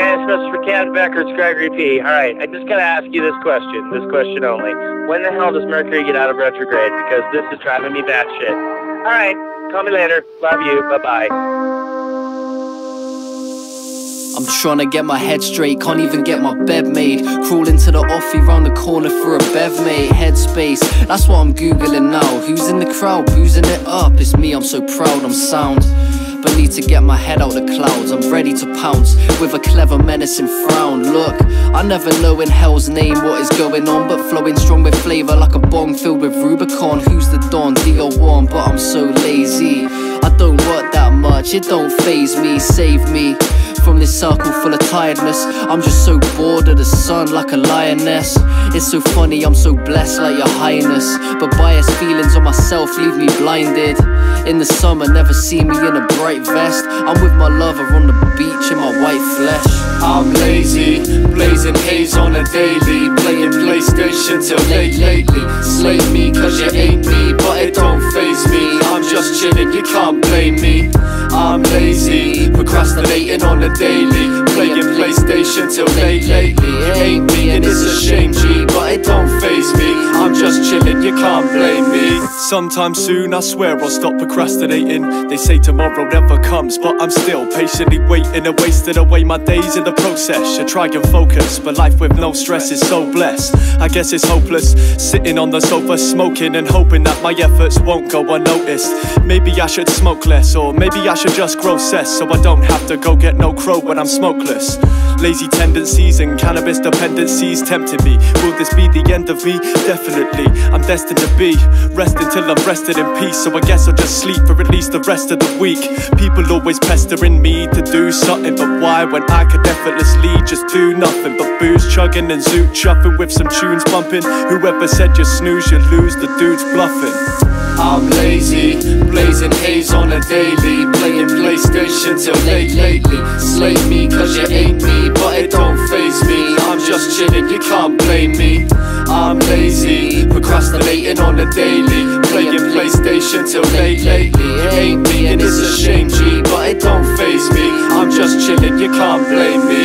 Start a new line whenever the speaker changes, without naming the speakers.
message for Cat Beckers, Gregory P. All right, I just gotta ask you this question, this question only. When the hell does Mercury get out of retrograde? Because this is driving me batshit. All right, call me later. Love you. Bye bye.
I'm trying to get my head straight, can't even get my bed made. Crawling to the offie round the corner for a bev mate. Headspace, that's what I'm googling now. Who's in the crowd, boozing it up? It's me, I'm so proud, I'm sound. Need to get my head out the clouds. I'm ready to pounce with a clever menacing frown. Look, I never know in hell's name what is going on, but flowing strong with flavor like a bong filled with Rubicon. Who's the Don? D01, but I'm so lazy. I don't work that much, it don't faze me, save me from this circle full of tiredness. I'm just so bored of the sun like a lioness. It's so funny, I'm so blessed like your highness. But biased feelings on myself leave me blinded. In the summer, never see me in a bright vest. I'm with my lover on the beach in my white flesh.
I'm lazy, blazing haze on a daily. Playing PlayStation till late lately. Slay me cause you ain't me, but it don't faze me. I'm just chilling, you can't blame me. I'm lazy, procrastinating on a daily. Playing PlayStation till late lately. It ain't me
Sometime soon, I swear I'll stop procrastinating. They say tomorrow never comes, but I'm still patiently waiting and wasting away my days in the process. You try and focus, but life with no stress is so blessed. I guess it's hopeless, sitting on the sofa smoking and hoping that my efforts won't go unnoticed. Maybe I should smoke less, or maybe I should just grow cess so I don't have to go get no crow when I'm smokeless. Lazy tendencies and cannabis dependencies tempting me. Will this be the end of me? Definitely, I'm destined to be. Rest until I'm rested in peace, so I guess I'll just sleep for at least the rest of the week. People always pestering me to do something, but why when I could effortlessly just do nothing but booze chugging and zoot chuffing with some tunes bumping? Whoever said you snooze, you lose, the dude's bluffing.
I'm lazy, blazing haze on a daily. Playing PlayStation till late lately. Slay me cause you ain't me, but it don't faze me. I'm just chilling, you can't blame me. I'm lazy, procrastinating on a daily. Playing PlayStation till late lately. It ain't me and it's a shame, G, but it don't faze me. I'm just chilling, you can't blame me.